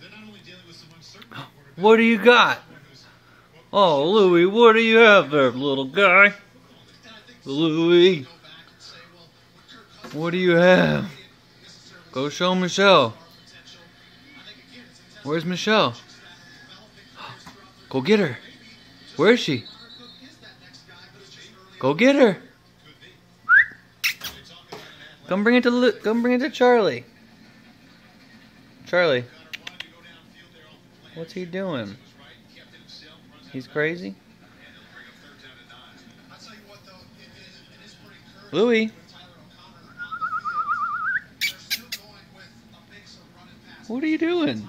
What do you got? Oh, Louie, what do you have there, little guy? Louie, what do you have? Go show Michelle. Where's Michelle? Go get her. Where is she? Go get her. Come bring it to come bring it to Charlie. Charlie. What's he doing? He's crazy? Louie. What are you doing?